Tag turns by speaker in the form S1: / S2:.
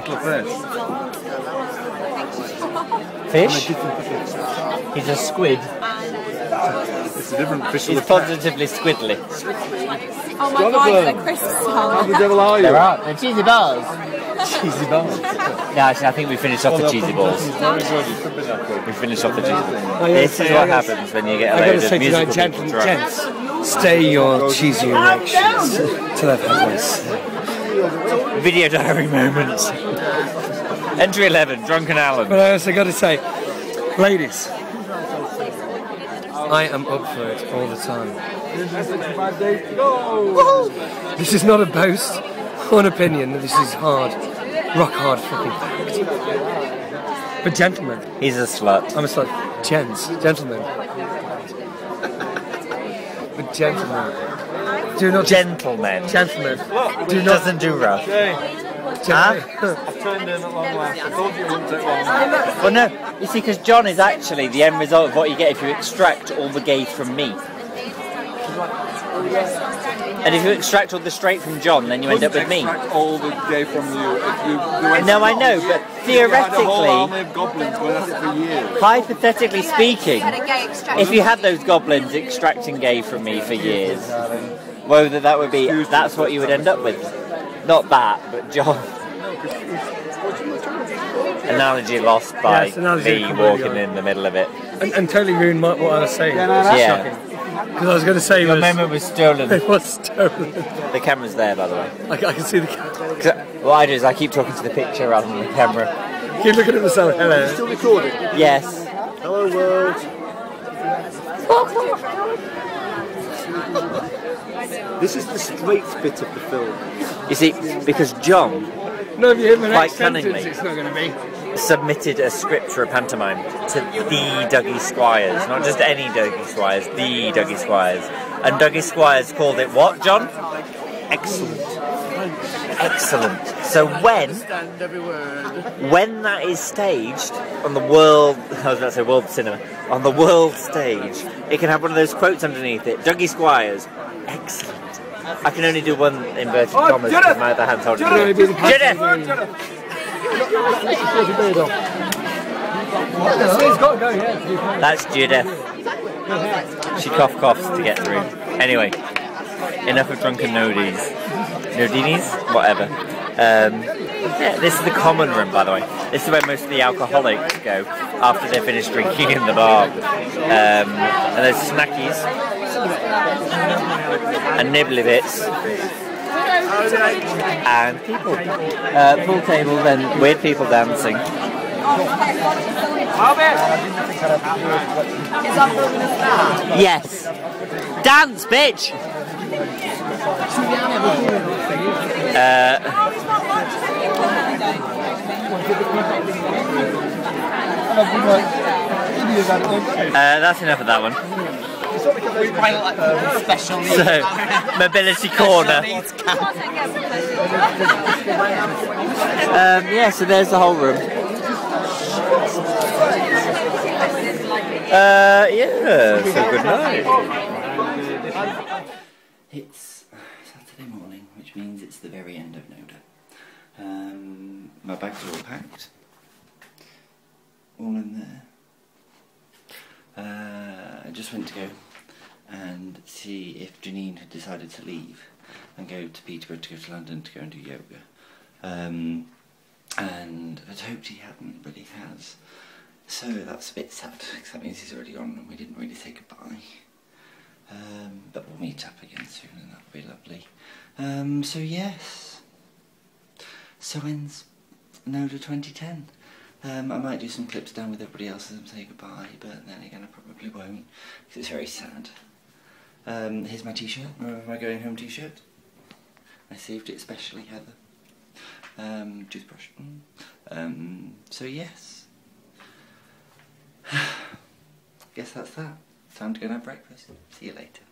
S1: kettle of fish.
S2: Fish? He's a squid.
S1: It's a different fish.
S2: He's positively squiddly.
S3: Oh my god, the crisps
S1: How the devil are you?
S2: There are. They're cheesy balls.
S1: cheesy balls.
S2: No, actually, I think we finished off the cheesy balls.
S1: Very good. You could be that good.
S2: We finished off the cheesy balls. This is what happens when you get a
S4: I gotta
S2: load of
S4: tonight,
S2: musical
S4: gentlemen,
S2: people drunk.
S4: gents, stay your cheesy erections till I've had this.
S2: Video diary moments. Entry 11, Drunken Alan.
S4: But I also got to say, ladies, I am up for it all the time.
S1: Five days to go.
S4: This is not a boast or an opinion. This is hard, rock hard fucking fact. But gentlemen,
S2: He's a slut.
S4: I'm a slut. Gents, gentlemen. But gentlemen, do not
S2: Gentlemen.
S4: gentlemen, do not
S2: Doesn't do rough.
S4: gentlemen.
S1: Turned in at long last. I told you it wouldn't take long.
S2: Well, no, you see, because John is actually the end result of what you get if you extract all the gay from me. And if you extract all the straight from John, then you end up with me.
S1: Extract all the gay from you. If you, you
S2: No, I know, but
S1: You had a whole
S2: theoretically,
S1: army of goblins going at it for years.
S2: hypothetically speaking,
S3: Had a gay extraction.
S2: if you had those goblins extracting gay from me for years, whether that would be, that's what you would end up with. Not that, but John. Analogy lost by
S4: Yes, analogy
S2: me walking
S4: lost.
S2: in the middle of it.
S4: and, and totally ruined my, what I was saying.
S2: Yeah.
S4: Because I was going to say
S2: Your
S4: was,
S2: moment was stolen.
S4: it was stolen.
S2: The camera's there, by the way.
S4: I, I can see the
S2: camera. What I do is I keep talking to the picture rather than the camera.
S4: Keep looking at myself. Hello.
S1: Still recording.
S2: Yes.
S1: Hello world. This is the straight bit of the film.
S2: You see, because John
S4: No, if you hit my
S2: Quite
S4: next sentence,
S2: cunningly.
S4: it's not going to be.
S2: submitted a script for a pantomime to the Dougie Squires, not just any Dougie Squires, the Dougie Squires. And Dougie Squires called it what, John? Excellent. Excellent. So when when that is staged on the world I was about to say world cinema, on the world stage, it can have one of those quotes underneath it. Dougie Squires, excellent. I can only do one inverted commas because my other hand's holding it.
S4: Maybe the
S2: Judith!
S4: It's got to go, yeah.
S2: That's Judith. She cough coughs to get through. Anyway, enough of drunken nodies. Nodinis? Whatever. Um, yeah, this is the common room, by the way. This is where most of the alcoholics go after they finish drinking in the bar. Um, and there's snackies and nibbly bits and people. Uh, pool table, then weird people dancing. Yes. Dance, bitch. Uh, uh, that's enough of that one.
S5: Special needs.
S2: So, mobility corner. Um, yeah, so there's the whole room. Uh, yeah, so good night.
S6: It's Saturday morning, which means it's the very end of Noda. Um, my bags are all packed, all in there. Uh, I just went to go and see if Janine had decided to leave and go to Peterborough to go to London to go and do yoga. Um, and I'd hoped he hadn't, but he has. So that's a bit sad, because that means he's already gone and we didn't really say goodbye. Um, but we'll meet up again soon and that'll be lovely. Um, so yes. So ends Noda 2010. Um, I might do some clips down with everybody else and say goodbye, but then again I probably won't, because it's very sad. Um, here's my t-shirt, my going home t-shirt? I saved it especially, Heather. Um, toothbrush. Mm. So yes. Guess that's that. Time to go and have breakfast. See you later.